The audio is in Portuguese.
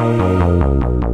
Música